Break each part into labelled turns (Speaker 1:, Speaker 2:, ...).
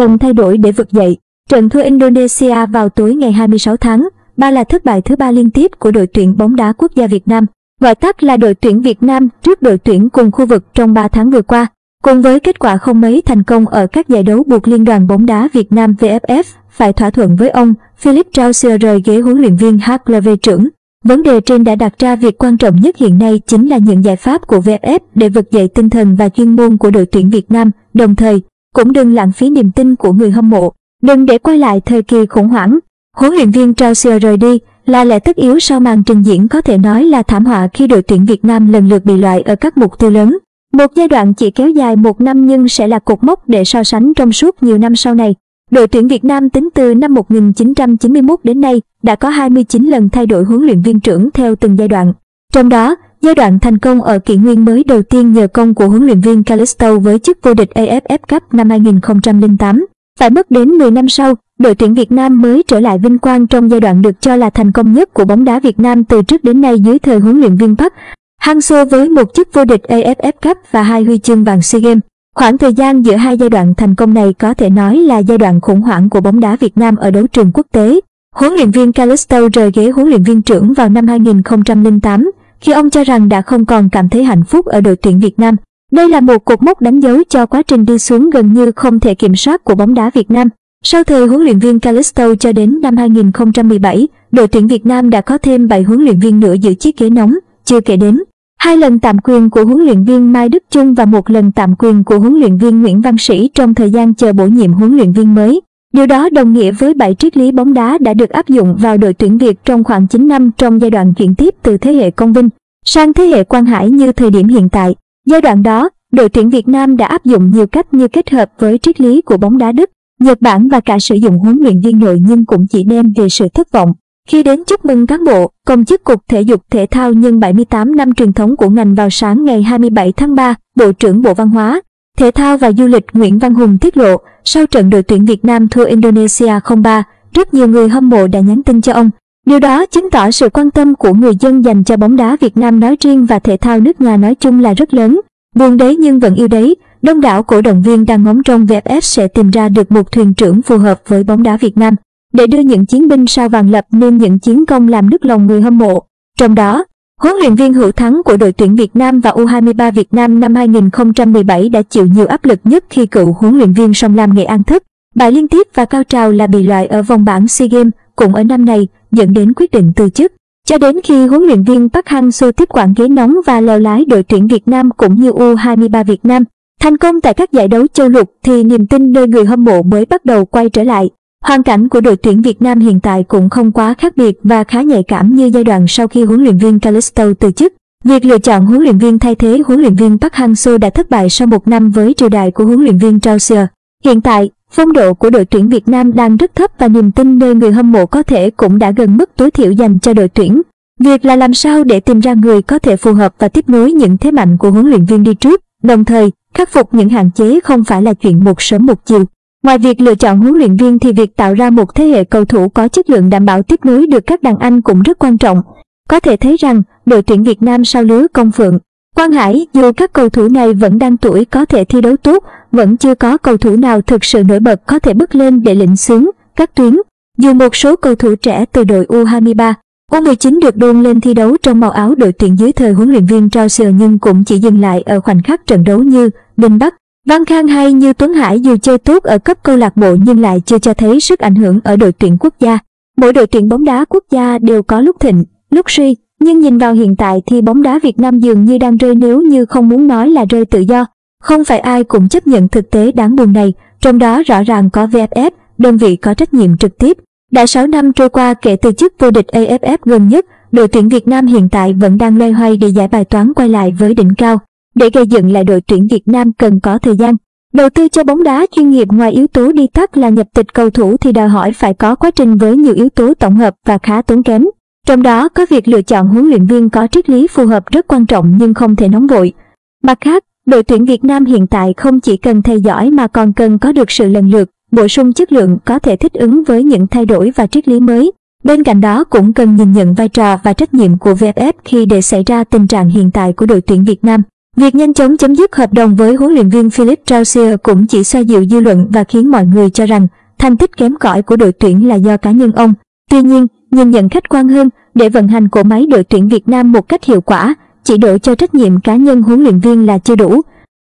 Speaker 1: cần thay đổi để vực dậy. Trận thua Indonesia vào tối ngày 26 tháng 3 là thất bại thứ ba liên tiếp của đội tuyển bóng đá quốc gia Việt Nam, gọi tắt là đội tuyển Việt Nam trước đội tuyển cùng khu vực trong 3 tháng vừa qua. Cùng với kết quả không mấy thành công ở các giải đấu buộc Liên đoàn bóng đá Việt Nam VFF phải thỏa thuận với ông Philip Trausier rời ghế huấn luyện viên HLV trưởng. Vấn đề trên đã đặt ra việc quan trọng nhất hiện nay chính là những giải pháp của VFF để vực dậy tinh thần và chuyên môn của đội tuyển Việt Nam, đồng thời cũng đừng lãng phí niềm tin của người hâm mộ, đừng để quay lại thời kỳ khủng hoảng. Huấn luyện viên Trausier rời đi là lẽ tất yếu sau màn trình diễn có thể nói là thảm họa khi đội tuyển Việt Nam lần lượt bị loại ở các mục tiêu lớn. Một giai đoạn chỉ kéo dài một năm nhưng sẽ là cột mốc để so sánh trong suốt nhiều năm sau này. Đội tuyển Việt Nam tính từ năm 1991 đến nay đã có 29 lần thay đổi huấn luyện viên trưởng theo từng giai đoạn. Trong đó, giai đoạn thành công ở kỷ nguyên mới đầu tiên nhờ công của huấn luyện viên Calisto với chức vô địch AFF Cup năm 2008. Phải mất đến 10 năm sau, đội tuyển Việt Nam mới trở lại vinh quang trong giai đoạn được cho là thành công nhất của bóng đá Việt Nam từ trước đến nay dưới thời huấn luyện viên Park Hang-seo với một chức vô địch AFF Cup và hai huy chương vàng SEA Games. Khoảng thời gian giữa hai giai đoạn thành công này có thể nói là giai đoạn khủng hoảng của bóng đá Việt Nam ở đấu trường quốc tế. Huấn luyện viên Calisto rời ghế huấn luyện viên trưởng vào năm 2008 khi ông cho rằng đã không còn cảm thấy hạnh phúc ở đội tuyển Việt Nam. Đây là một cột mốc đánh dấu cho quá trình đi xuống gần như không thể kiểm soát của bóng đá Việt Nam. Sau thời huấn luyện viên Calisto cho đến năm 2017, đội tuyển Việt Nam đã có thêm 7 huấn luyện viên nữa giữ chiếc ghế nóng, chưa kể đến hai lần tạm quyền của huấn luyện viên Mai Đức Chung và một lần tạm quyền của huấn luyện viên Nguyễn Văn Sĩ trong thời gian chờ bổ nhiệm huấn luyện viên mới. Điều đó đồng nghĩa với bảy triết lý bóng đá đã được áp dụng vào đội tuyển Việt trong khoảng 9 năm trong giai đoạn chuyển tiếp từ thế hệ Công Vinh sang thế hệ Quang Hải như thời điểm hiện tại. Giai đoạn đó, đội tuyển Việt Nam đã áp dụng nhiều cách như kết hợp với triết lý của bóng đá Đức, Nhật Bản và cả sử dụng huấn luyện viên nội nhưng cũng chỉ đem về sự thất vọng. Khi đến chúc mừng cán bộ, công chức Cục Thể dục Thể thao nhân 78 năm truyền thống của ngành vào sáng ngày 27 tháng 3, Bộ trưởng Bộ Văn hóa, Thể thao và Du lịch Nguyễn Văn Hùng tiết lộ, sau trận đội tuyển Việt Nam thua Indonesia 0-3, rất nhiều người hâm mộ đã nhắn tin cho ông. Điều đó chứng tỏ sự quan tâm của người dân dành cho bóng đá Việt Nam nói riêng và thể thao nước nhà nói chung là rất lớn. Buồn đấy nhưng vẫn yêu đấy, đông đảo cổ động viên đang ngóng trông VFF sẽ tìm ra được một thuyền trưởng phù hợp với bóng đá Việt Nam để đưa những chiến binh sao vàng lập nên những chiến công làm nức lòng người hâm mộ. Trong đó, huấn luyện viên hữu thắng của đội tuyển Việt Nam và U23 Việt Nam năm 2017 đã chịu nhiều áp lực nhất khi cựu huấn luyện viên Sông Lam Nghệ An thức. Bài liên tiếp và cao trào là bị loại ở vòng bảng SEA Games cũng ở năm này dẫn đến quyết định từ chức. Cho đến khi huấn luyện viên Park Hang-seo tiếp quản ghế nóng và leo lái đội tuyển Việt Nam cũng như U23 Việt Nam, thành công tại các giải đấu châu lục thì niềm tin nơi người hâm mộ mới bắt đầu quay trở lại. Hoàn cảnh của đội tuyển Việt Nam hiện tại cũng không quá khác biệt và khá nhạy cảm như giai đoạn sau khi huấn luyện viên Calisto từ chức. Việc lựa chọn huấn luyện viên thay thế huấn luyện viên Park Hang-seo đã thất bại sau một năm với triều đại của huấn luyện viên Trausier. Hiện tại, phong độ của đội tuyển Việt Nam đang rất thấp và niềm tin nơi người hâm mộ có thể cũng đã gần mức tối thiểu dành cho đội tuyển. Việc là làm sao để tìm ra người có thể phù hợp và tiếp nối những thế mạnh của huấn luyện viên đi trước, đồng thời khắc phục những hạn chế không phải là chuyện một sớm một chiều. Ngoài việc lựa chọn huấn luyện viên thì việc tạo ra một thế hệ cầu thủ có chất lượng đảm bảo tiếp nối được các đàn anh cũng rất quan trọng. Có thể thấy rằng, đội tuyển Việt Nam sau lứa công phượng, Quang Hải dù các cầu thủ này vẫn đang tuổi có thể thi đấu tốt, vẫn chưa có cầu thủ nào thực sự nổi bật có thể bước lên để lĩnh xướng các tuyến. Dù một số cầu thủ trẻ từ đội U23, U19 được đôn lên thi đấu trong màu áo đội tuyển dưới thời huấn luyện viên Trauser nhưng cũng chỉ dừng lại ở khoảnh khắc trận đấu như Đinh Bắc, Văn Khang hay như Tuấn Hải dù chơi tốt ở cấp câu lạc bộ nhưng lại chưa cho thấy sức ảnh hưởng ở đội tuyển quốc gia. Mỗi đội tuyển bóng đá quốc gia đều có lúc thịnh, lúc suy, nhưng nhìn vào hiện tại thì bóng đá Việt Nam dường như đang rơi nếu như không muốn nói là rơi tự do. Không phải ai cũng chấp nhận thực tế đáng buồn này, trong đó rõ ràng có VFF, đơn vị có trách nhiệm trực tiếp. Đã 6 năm trôi qua kể từ chức vô địch AFF gần nhất, đội tuyển Việt Nam hiện tại vẫn đang loay hoay để giải bài toán quay lại với đỉnh cao. Để gây dựng lại đội tuyển Việt Nam cần có thời gian. Đầu tư cho bóng đá chuyên nghiệp ngoài yếu tố đi tắt là nhập tịch cầu thủ thì đòi hỏi phải có quá trình với nhiều yếu tố tổng hợp và khá tốn kém. Trong đó có việc lựa chọn huấn luyện viên có triết lý phù hợp rất quan trọng nhưng không thể nóng vội. Mặt khác, đội tuyển Việt Nam hiện tại không chỉ cần thầy giỏi mà còn cần có được sự lần lượt, bổ sung chất lượng có thể thích ứng với những thay đổi và triết lý mới. Bên cạnh đó cũng cần nhìn nhận vai trò và trách nhiệm của VFF khi để xảy ra tình trạng hiện tại của đội tuyển Việt Nam. Việc nhanh chóng chấm dứt hợp đồng với huấn luyện viên Philip Trausier cũng chỉ xoa dịu dư luận và khiến mọi người cho rằng thành tích kém cỏi của đội tuyển là do cá nhân ông. Tuy nhiên, nhìn nhận khách quan hơn, để vận hành cỗ máy đội tuyển Việt Nam một cách hiệu quả, chỉ đổ cho trách nhiệm cá nhân huấn luyện viên là chưa đủ.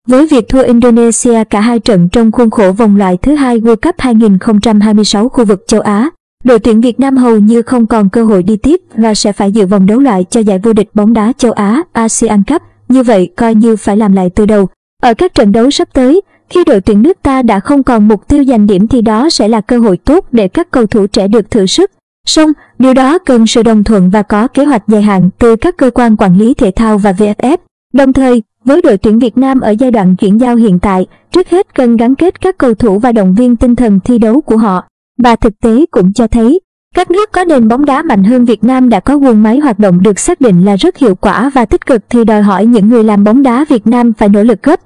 Speaker 1: Với việc thua Indonesia cả hai trận trong khuôn khổ vòng loại thứ hai World Cup 2026 khu vực châu Á, đội tuyển Việt Nam hầu như không còn cơ hội đi tiếp và sẽ phải dự vòng đấu loại cho giải vô địch bóng đá châu Á ASEAN Cup, như vậy coi như phải làm lại từ đầu. Ở các trận đấu sắp tới, khi đội tuyển nước ta đã không còn mục tiêu giành điểm thì đó sẽ là cơ hội tốt để các cầu thủ trẻ được thử sức. Song, điều đó cần sự đồng thuận và có kế hoạch dài hạn từ các cơ quan quản lý thể thao và VFF. Đồng thời, với đội tuyển Việt Nam ở giai đoạn chuyển giao hiện tại, trước hết cần gắn kết các cầu thủ và động viên tinh thần thi đấu của họ. Và thực tế cũng cho thấy, các nước có nền bóng đá mạnh hơn Việt Nam đã có guồng máy hoạt động được xác định là rất hiệu quả và tích cực thì đòi hỏi những người làm bóng đá Việt Nam phải nỗ lực gấp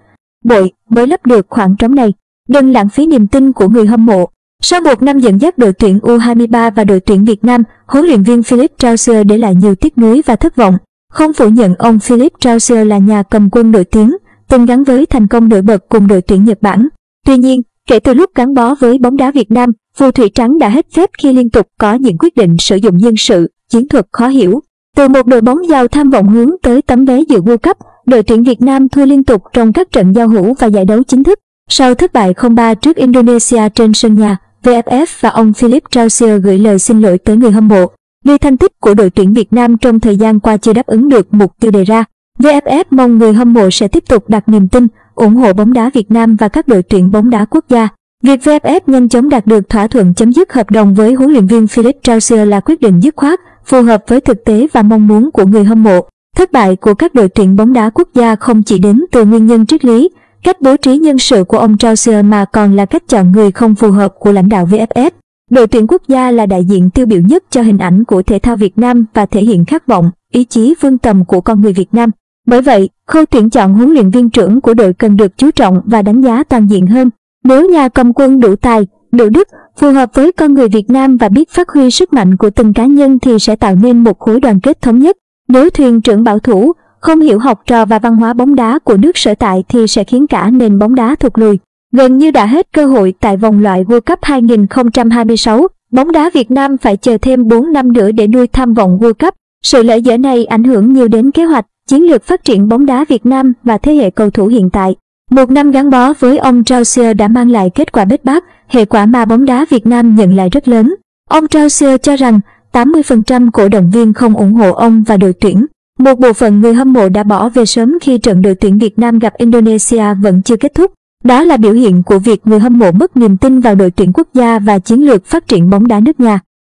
Speaker 1: bội mới lấp được khoảng trống này. Đừng lãng phí niềm tin của người hâm mộ. Sau một năm dẫn dắt đội tuyển U23 và đội tuyển Việt Nam, huấn luyện viên Philip Trauser để lại nhiều tiếc nuối và thất vọng. Không phủ nhận ông Philip Trauser là nhà cầm quân nổi tiếng, từng gắn với thành công nổi bật cùng đội tuyển Nhật Bản. Tuy nhiên, kể từ lúc gắn bó với bóng đá Việt Nam, phù thủy trắng đã hết phép khi liên tục có những quyết định sử dụng nhân sự, chiến thuật khó hiểu. Từ một đội bóng giàu tham vọng hướng tới tấm vé dự World Cup, đội tuyển Việt Nam thua liên tục trong các trận giao hữu và giải đấu chính thức. Sau thất bại 0-3 trước Indonesia trên sân nhà, VFF và ông Philip Trausier gửi lời xin lỗi tới người hâm mộ vì thành tích của đội tuyển Việt Nam trong thời gian qua chưa đáp ứng được mục tiêu đề ra. VFF mong người hâm mộ sẽ tiếp tục đặt niềm tin, ủng hộ bóng đá Việt Nam và các đội tuyển bóng đá quốc gia. Việc VFF nhanh chóng đạt được thỏa thuận chấm dứt hợp đồng với huấn luyện viên Philip Trausier là quyết định dứt khoát, phù hợp với thực tế và mong muốn của người hâm mộ. Thất bại của các đội tuyển bóng đá quốc gia không chỉ đến từ nguyên nhân triết lý, cách bố trí nhân sự của ông Trausier mà còn là cách chọn người không phù hợp của lãnh đạo VFF. Đội tuyển quốc gia là đại diện tiêu biểu nhất cho hình ảnh của thể thao Việt Nam và thể hiện khát vọng, ý chí vươn tầm của con người Việt Nam. Bởi vậy, khâu tuyển chọn huấn luyện viên trưởng của đội cần được chú trọng và đánh giá toàn diện hơn. Nếu nhà cầm quân đủ tài, đủ đức, phù hợp với con người Việt Nam và biết phát huy sức mạnh của từng cá nhân thì sẽ tạo nên một khối đoàn kết thống nhất. Nếu thuyền trưởng bảo thủ, không hiểu học trò và văn hóa bóng đá của nước sở tại thì sẽ khiến cả nền bóng đá thụt lùi. Gần như đã hết cơ hội tại vòng loại World Cup 2026, bóng đá Việt Nam phải chờ thêm 4 năm nữa để nuôi tham vọng World Cup. Sự lỡ dở này ảnh hưởng nhiều đến kế hoạch, chiến lược phát triển bóng đá Việt Nam và thế hệ cầu thủ hiện tại. Một năm gắn bó với ông Trausier đã mang lại kết quả bết bát, hệ quả mà bóng đá Việt Nam nhận lại rất lớn. Ông Trausier cho rằng 80% cổ động viên không ủng hộ ông và đội tuyển. Một bộ phận người hâm mộ đã bỏ về sớm khi trận đội tuyển Việt Nam gặp Indonesia vẫn chưa kết thúc. Đó là biểu hiện của việc người hâm mộ mất niềm tin vào đội tuyển quốc gia và chiến lược phát triển bóng đá nước nhà.